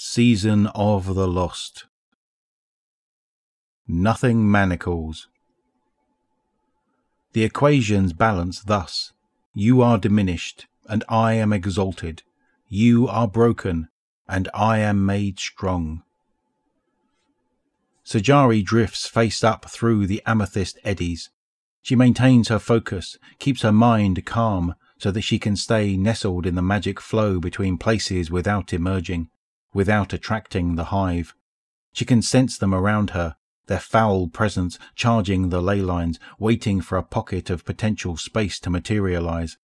Season of the Lost. Nothing manacles. The equations balance thus You are diminished, and I am exalted. You are broken, and I am made strong. Sajari drifts face up through the amethyst eddies. She maintains her focus, keeps her mind calm, so that she can stay nestled in the magic flow between places without emerging, without attracting the hive. She can sense them around her, their foul presence charging the ley lines, waiting for a pocket of potential space to materialize.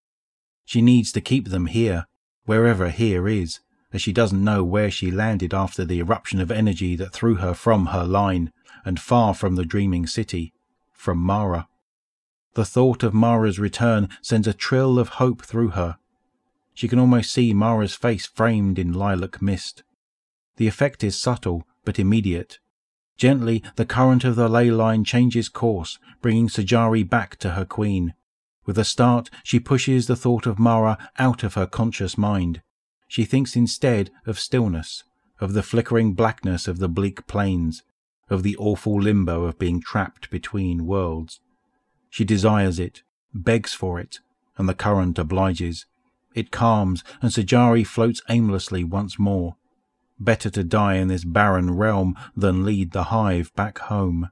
She needs to keep them here, wherever here is, as she doesn't know where she landed after the eruption of energy that threw her from her line and far from the dreaming city, from Mara. The thought of Mara's return sends a trill of hope through her. She can almost see Mara's face framed in lilac mist. The effect is subtle but immediate. Gently, the current of the ley line changes course, bringing Sajari back to her queen. With a start, she pushes the thought of Mara out of her conscious mind. She thinks instead of stillness, of the flickering blackness of the bleak plains, of the awful limbo of being trapped between worlds. She desires it, begs for it, and the current obliges. It calms, and Sajari floats aimlessly once more. Better to die in this barren realm than lead the hive back home.